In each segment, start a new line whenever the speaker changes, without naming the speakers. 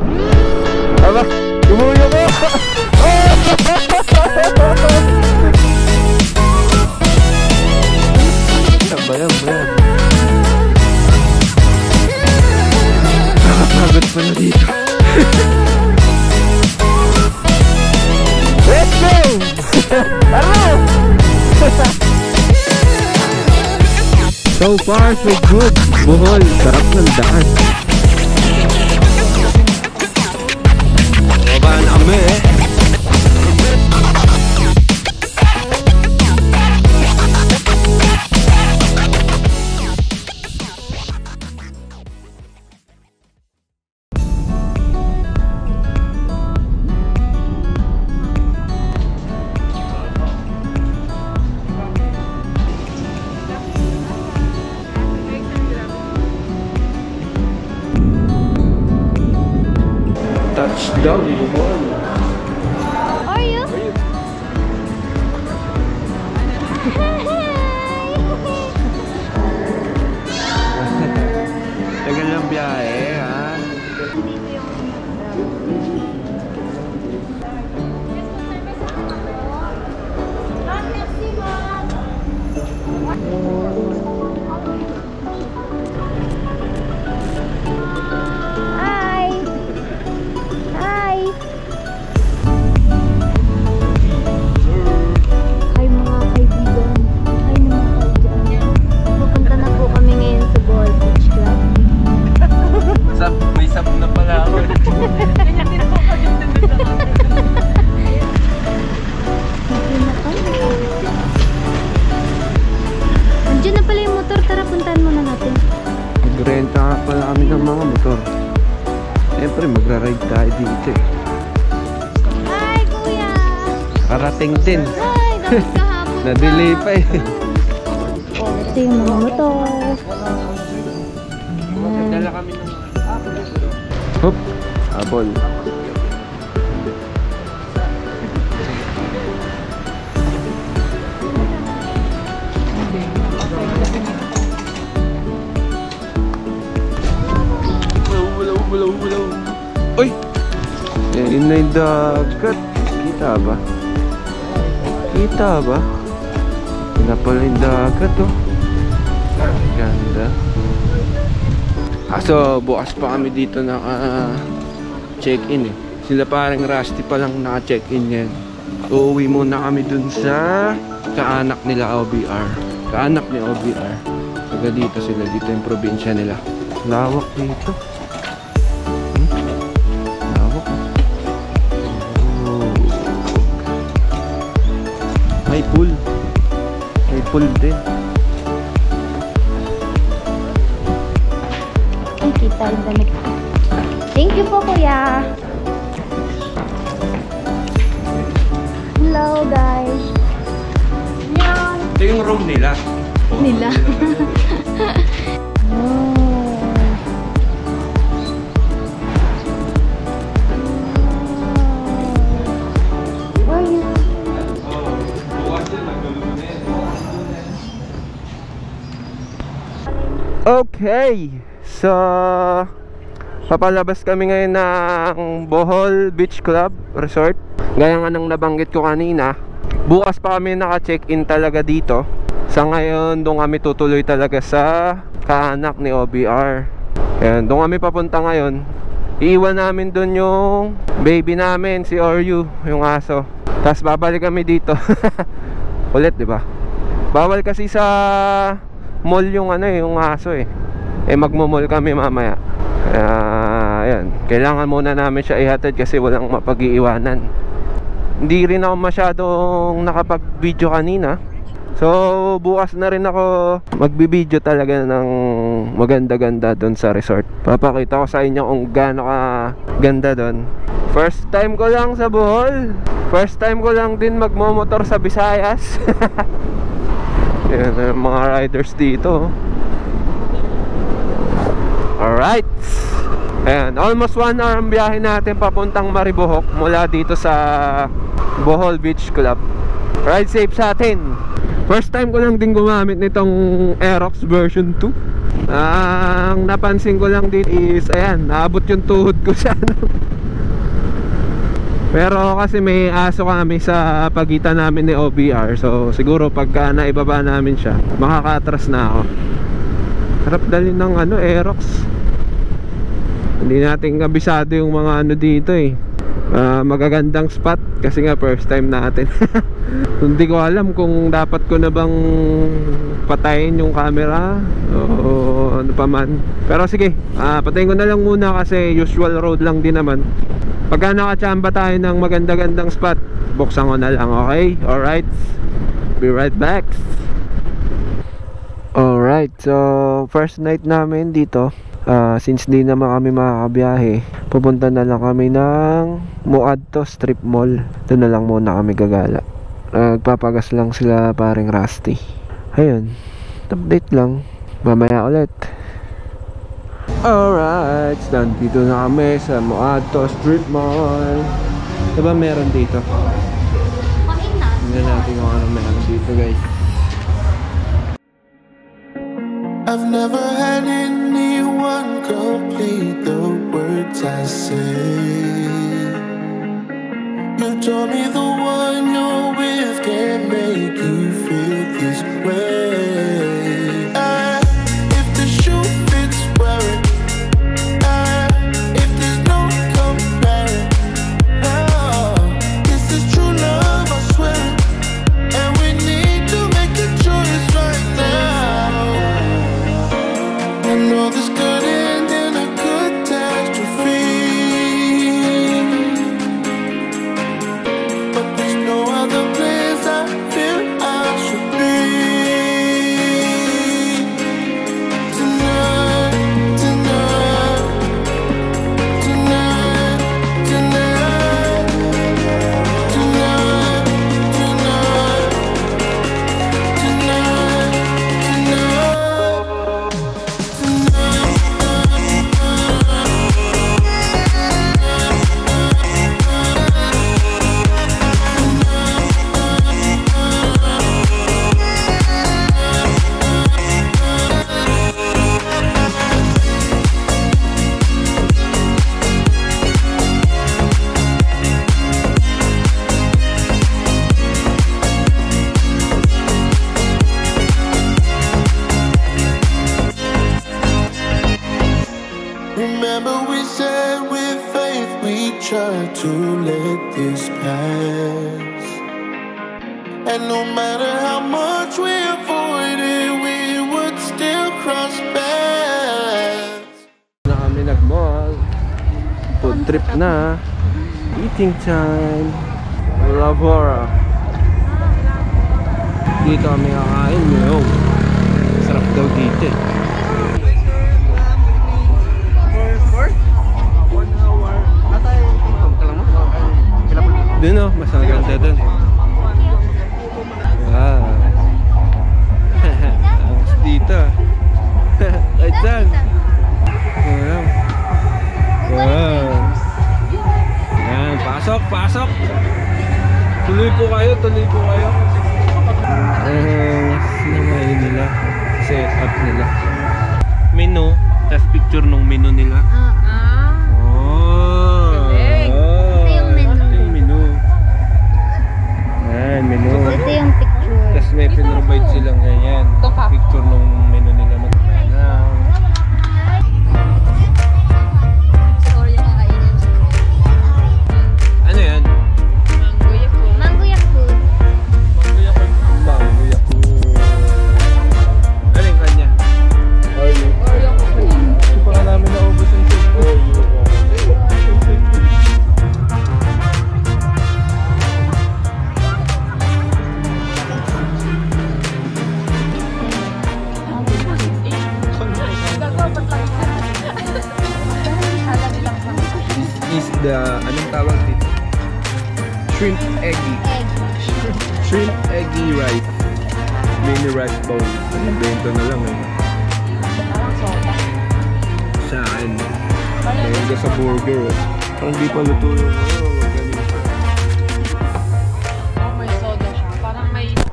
Aba, tumuyo ko! Bayan, bayan. Nakapagod pa na dito. Let's go! Tara! so far, so good. Bohol, sarap ng daan. Abol. Walaw, walaw, walaw. Uy! Yan na yung dagat. Kita ba? Kita ba? Yan na pala yung dagat oh. Ganda. Kaso bukas pa kami dito naka check-in eh. Sila parang Rusty pa lang naka-check-in yan. Uuwi muna kami dun sa kaanak nila OBR. Kaanak ni OBR. Taga dito sila, dito yung probinsya nila. Lawak dito. Hmm? Oh. May pool. May pool din. Okay, so papalabas kami ngayon ng Bohol Beach Club Resort. Gaya nga ng nabanggit ko kanina, bukas pa kami naka-check-in talaga dito. Sa ngayon, doon kami tutuloy talaga sa kaanak ni OBR. Ayan, doon kami papunta ngayon. Iiwan namin doon yung baby namin, si Oryu, yung aso. Tapos babalik kami dito. Ulit, di ba? Bawal kasi sa mall yung ano eh, yung aso eh. Eh magmo-mall kami mamaya. Kaya ayan, kailangan muna namin siya ihatid kasi walang mapag-iiwanan. Hindi rin ako masyadong nakapag-video kanina. So bukas na rin ako magbibideo talaga ng maganda-ganda doon sa resort. Papakita ko sa inyo kung gaano ka ganda doon. First time ko lang sa Bohol. First time ko lang din magmomotor sa Visayas. Yan mga riders dito. Alright. Ayan, almost one hour ang biyahe natin papuntang Maribohok mula dito sa Bohol Beach Club. Ride safe sa atin. First time ko lang din gumamit nitong Aerox version 2. Ang napansin ko lang dito is ayan, naabot yung tuhod ko sa ano. Pero kasi may aso kami sa pagitan namin ni OBR So siguro pagka naibaba namin siya Makakatras na ako Harap dali ng ano, Aerox. Hindi natin kabisado yung mga ano dito eh. Ah, magagandang spot kasi nga first time natin. Hindi ko alam kung dapat ko na bang patayin yung camera o ano pa man. Pero sige ah, patayin ko na lang muna kasi usual road lang din naman. Pagka nakachamba tayo ng maganda-gandang spot buksan ko na lang okay? Alright. Be right back alright so first night namin dito. Ah, since di naman kami makakabiyahe pupunta na lang kami ng Muadto Strip Mall. Doon na lang muna kami gagala. Nagpapagas lang sila paring Rusty. Ayun update lang. Mamaya ulit. Alright nandito na kami sa Muadto Strip Mall. Diba meron dito? Tingnan natin kung ano meron dito guys
I've never had anyone complete the words I say. You told me the one you're with can't make you feel this way.
Na eating time Lavora dito kami kakain ngayon sarap daw dito eh Dun oh, mas maganda dun. Wow. Tapos dito. Ay, dyan. Pasok. Tuloy po kayo, tuloy po kayo. Eh, sinamahin nila. Set up nila. Menu, tapos picture nung menu nila.
Ah.
Oh.
Galing.
Oh.
Ito yung menu.
Ito yung menu. Yan, menu.
Ito yung picture.
Tapos may pinrovide silang ganyan. Picture nung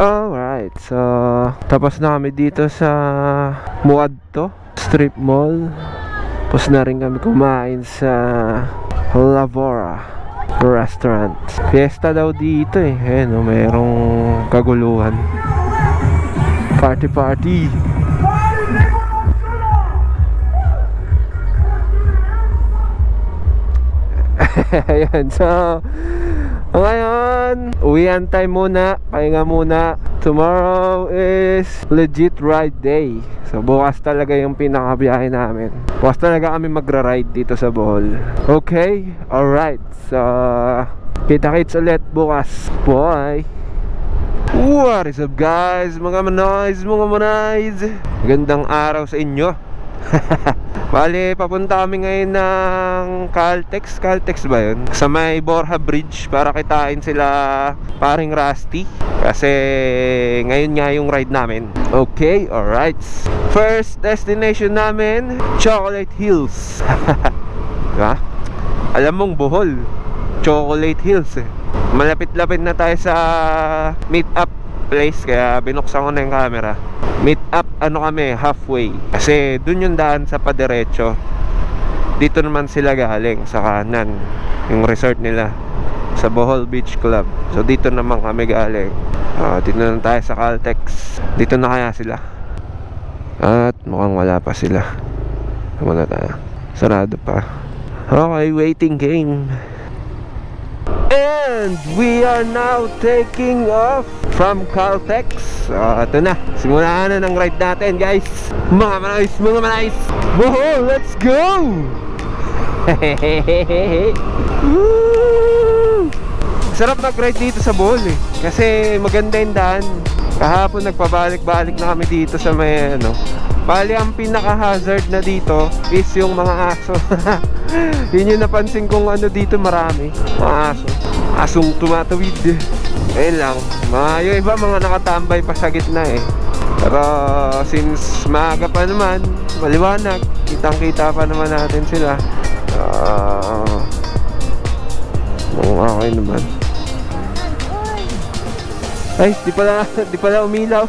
Alright, so tapos na kami dito sa Muadto strip mall. Tapos na rin kami kumain sa Lavora restaurant. Fiesta daw dito eh. Ayan o, mayroong kaguluhan. Party party. Ayan, so ngayon, uwian time muna, pahinga muna. Tomorrow is legit ride day. So bukas talaga yung pinakabiyahe namin. Bukas talaga kami magra-ride dito sa Bohol. Okay? Alright. So, kita-kits ulit bukas. Bye! What is up guys? Mga manoys, mga manoys Gandang araw sa inyo Bali, papunta kami ngayon ng Caltex. Caltex ba yun? Sa may Borja Bridge para kitain sila paring Rusty. Kasi ngayon nga yung ride namin. Okay, alright. First destination namin Chocolate Hills. Diba? Alam mong Bohol Chocolate Hills eh. Malapit-lapit na tayo sa meet up place Kaya binuksan ko na yung camera. Meet up ano kami halfway. Kasi dun yung daan sa padiretso. Dito naman sila galing sa kanan Yung resort nila Sa Bohol Beach Club. So dito naman kami galing. Ah, Dito na tayo sa Caltex. Dito na kaya sila. At mukhang wala pa sila. Muna tayo. Sarado pa. Okay, waiting game And we are now taking off from Caltex. So ito na, simulaan na ng ride natin guys. Mga manais, mga manais Woohoo, let's go! Sarap mag-ride dito sa Bohol eh. Kasi maganda yung daan. Kahapon nagpabalik-balik na kami dito sa may ano. Bali ang pinaka-hazard na dito is yung mga aso. Yun yung napansin kong ano dito marami. Mga aso Asong tumatawid Ayun lang mga, Yung iba mga nakatambay pa sa gitna eh Pero since maaga pa naman Maliwanag Kitang kita pa naman natin sila Ah uh, okay naman Ay, di pala, di pala umilaw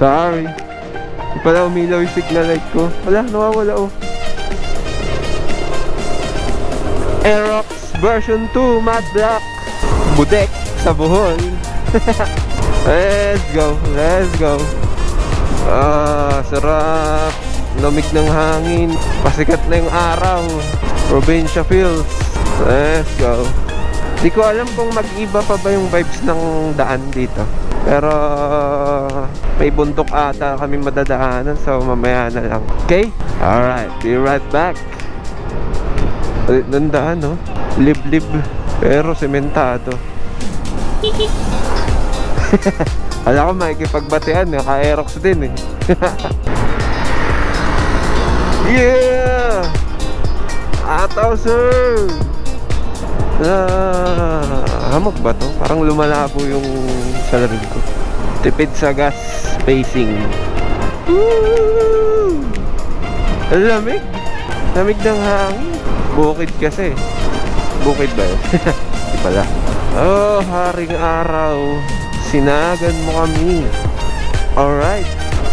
Sorry. Di pala umilaw yung signal light ko. Wala, nawawala oh. Aerox version 2 matte black. Budek sa Bohol. let's go, let's go. Ah, sarap. Lamig ng hangin. Pasikat na yung araw. Provincia feels. Let's go. Di ko alam kung mag-iba pa ba yung vibes ng daan dito. Pero may bundok ata kami madadaanan so mamaya na lang. Okay? Alright, be right back. Ulit ng no? Liblib. Pero sementado. Alam ko makikipagbatean, naka-aerox din eh. yeah! Ataw, sir! Ah, hamog ba to? Parang lumalabo yung salarin ko. Tipid sa gas spacing. Woo! Lamig. Lamig ng hangin. Bukid kasi. Bukid ba yun? Di pala. Oh, haring araw. Sinagan mo kami. Alright.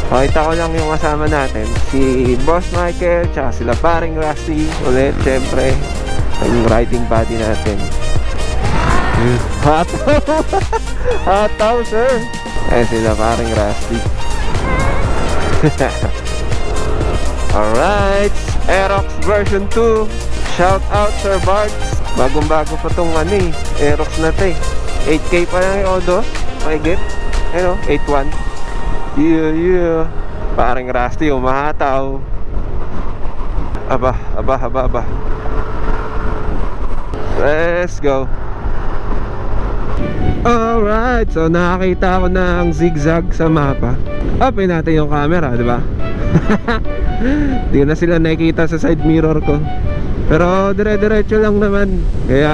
Pakita ko lang yung kasama natin. Si Boss Michael, tsaka sila paring Rusty. Ulit, syempre ang riding body natin hataw hataw sir eh sila paring rusty alright Aerox version 2 shout out sir Barts bagong bago pa tong ano eh Aerox na to eh. 8k pa lang yung Odo makigit ano 8.1 yeah yeah. Paring rusty umahataw aba aba aba aba. Let's go. Alright, so nakakita ako ng zigzag sa mapa. Upin natin yung camera, di ba? Hindi na sila nakikita sa side mirror ko Pero dire-diretso lang naman. Kaya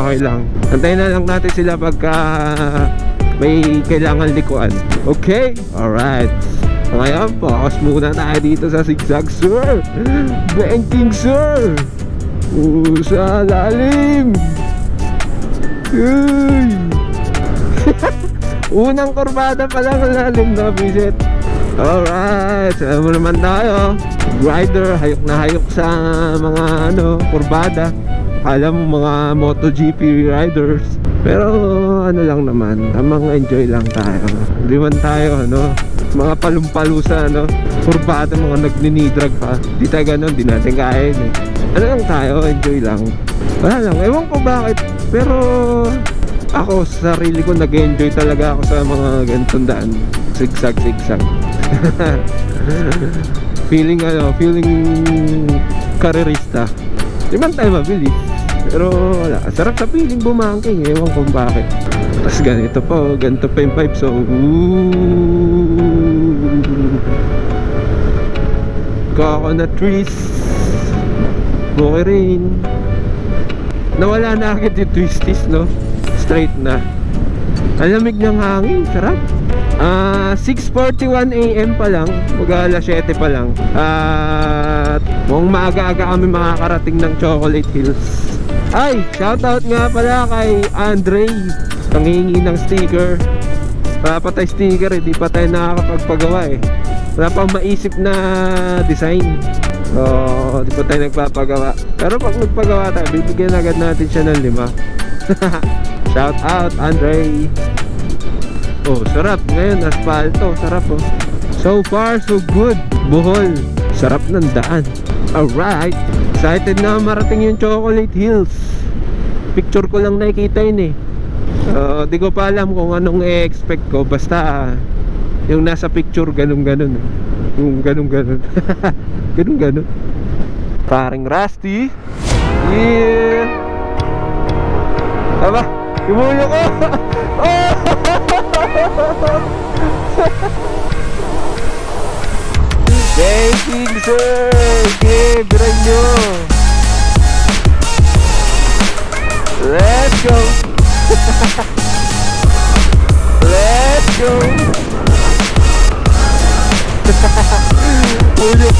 okay lang. Antayin na lang natin sila pagka may kailangan likuan. Okay? Alright. Ngayon, focus muna tayo dito sa zigzag sir. Banking sir. Uh, sa lalim. Uy. Unang kurbada pa lang ang lalim na visit. Alright, sabi mo naman tayo. Rider, hayok na hayok sa mga ano, kurbada. Kala mo mga MotoGP riders. Pero ano lang naman, tamang enjoy lang tayo. Hindi man tayo ano, mga palumpalusa ano, kurbada mga nagninidrag pa. Di tayo ganun, di natin yun eh. Ano lang tayo, enjoy lang. Wala lang, ewan ko bakit. Pero ako sa sarili ko nag-enjoy talaga ako sa mga ganitong daan. Zigzag, zigzag. feeling ano, feeling karerista. Di man tayo mabilis. Pero wala, sarap sa feeling bumangking. Ewan kung bakit. Tapos ganito po, ganito pa yung vibe. So. Coconut trees. Okay rin. Nawala na agad yung twisties, no? Straight na. Ang lamig ng hangin, sarap. Ah, 6.41 a.m. pa lang Mag alas 7 pa lang. At mukhang maaga-aga kami makakarating ng Chocolate Hills. Ay, shoutout nga pala kay Andre Ang hihingi ng sticker. Wala pa tayo sticker eh, di pa tayo nakakapagpagawa eh. Wala pang maisip na design. So, di pa tayo nagpapagawa. Pero pag nagpagawa tayo, bibigyan agad natin siya ng lima. Shout out Andre Oh, sarap. Ngayon, asfalto. Sarap oh. So far, so good. Bohol. Sarap ng daan. Alright. Excited na marating yung Chocolate Hills. Picture ko lang nakikita yun eh. So, di ko pa alam kung anong i-expect ko. Basta, yung nasa picture, ganun-ganun. eh. Yung ganun-ganun. ganun-ganun. Paring Rusty. Yeah. Aba, Imulo ko! Oh! Thank you, sir! Okay, biran nyo! Let's go! Let's go! Mulo!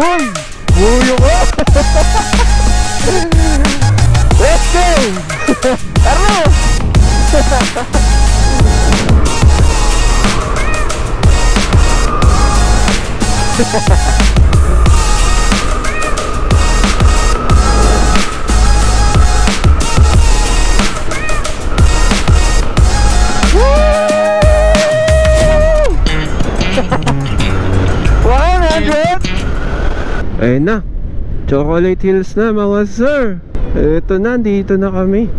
Uy! Mulo ko! Ayun na. Chocolate Hills na mga sir. Ito na, dito na kami.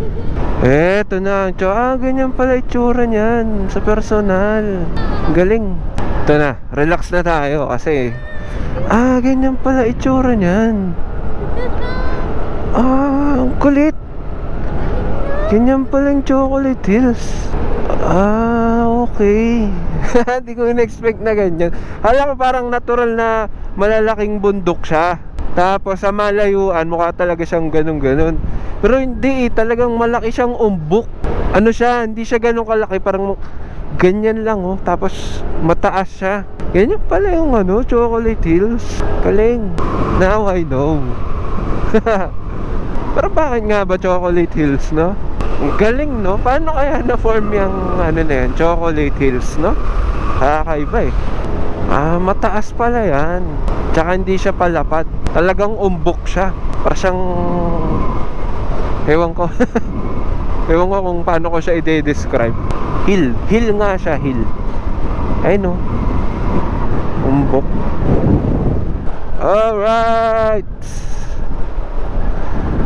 Eto na Cho, ah, ganyan pala itsura niyan. Sa personal. Galing Ito na, relax na tayo kasi Ah, ganyan pala itsura niyan. Ah, ang kulit. Ganyan pala yung Chocolate Hills. Ah, okay. Hindi ko in-expect na ganyan. Hala ko parang natural na malalaking bundok siya. Tapos sa malayuan mukha talaga siyang ganun-ganun. Pero hindi eh, talagang malaki siyang umbok. Ano siya, hindi siya ganun kalaki. Parang ganyan lang oh Tapos mataas siya Ganyan pala yung ano, Chocolate Hills Galing Now I know Pero bakit nga ba Chocolate Hills, no? Galing, no? Paano kaya na-form yung ano na yan, Chocolate Hills, no? Kakaiba eh. Ah, mataas pala yan. Tsaka hindi siya palapad. Talagang umbok siya. Para siyang... Ewan ko. Ewan ko kung paano ko siya i-describe. Hill. Hill nga siya, hill. Ay no. Umbok. Alright.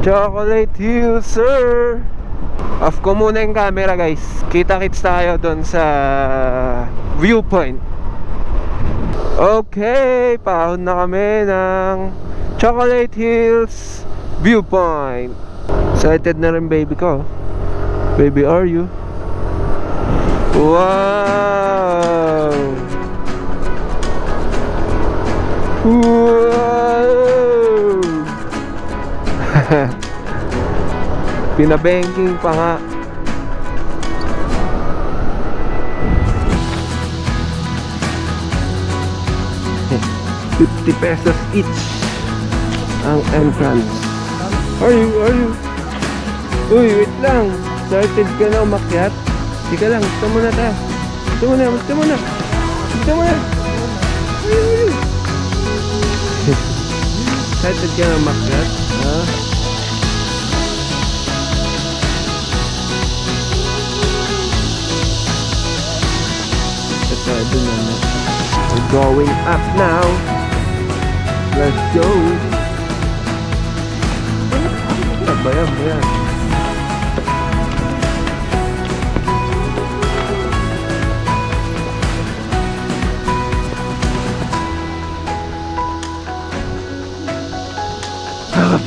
Chocolate Hill, sir. Off ko muna yung camera guys Kita-kits tayo doon sa viewpoint Okay, pahon na kami ng Chocolate Hills Viewpoint Excited na rin baby ko Baby, are you? Wow! Wow! Pinabanking pa nga Fifty pesos each ang entrance. Are you, are you? Uy, wait lang. Started ka na umakyat? Ika lang, gusto mo na tayo. Gusto mo na, gusto mo na. Gusto mo na. Ayun, ayun. Excited ka na makyat? Ha? Ito, doon na na. We're going up now. Let's go. Bayan, bayan.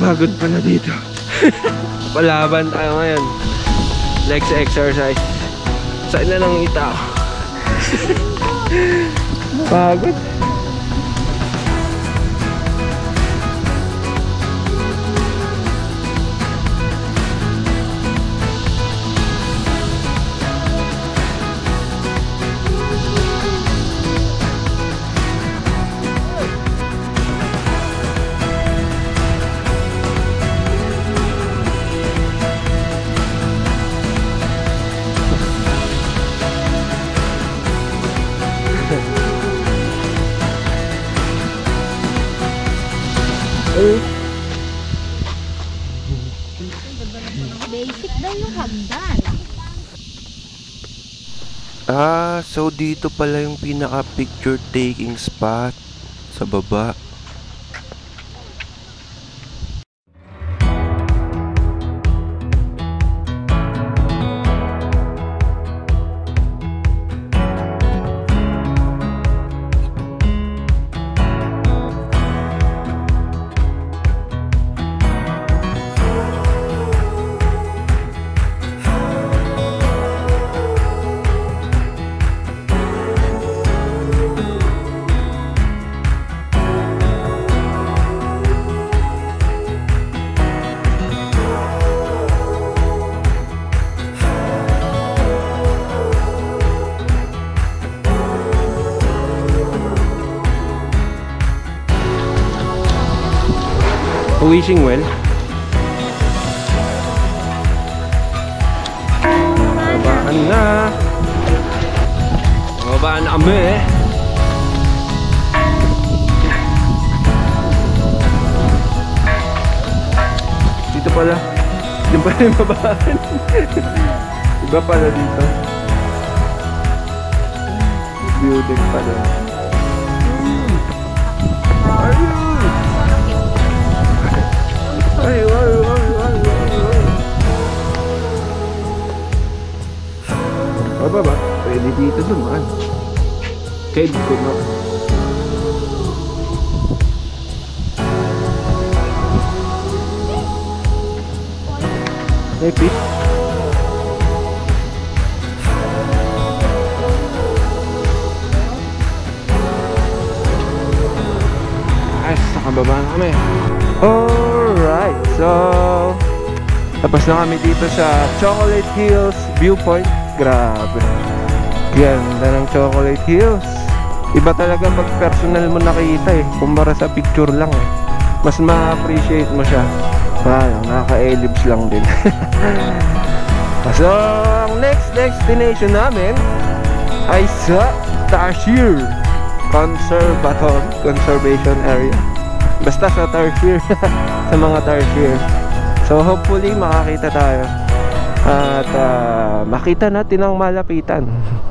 Nakakapagod pala dito. Palaban tayo ngayon. Legs exercise. Saan na nang ita ako? Pagod. So dito pala yung pinaka picture taking spot sa baba. Wishing well. Babaan na. Babaan kami. Dito pala. Dito pala yung babaan. Iba pala dito. Deck pala. Ayun! Ay, Baba ba? Pwede dito dumaan. Ko na. Hey, Pete. Ay, nakababa na kami. Alright, so tapos na kami dito sa Chocolate Hills Viewpoint. Grabe. Ganda ng Chocolate Hills. Iba talaga pag personal mo nakita eh. Kumpara sa picture lang eh. Mas ma-appreciate mo siya. Wow, nakaka-ellipse lang din. so, ang next destination namin ay sa Tashir Conservatory Conservation Area. Basta sa Tarsier. sa mga Tarsier. So hopefully makakita tayo. At ah, makita natin ang malapitan.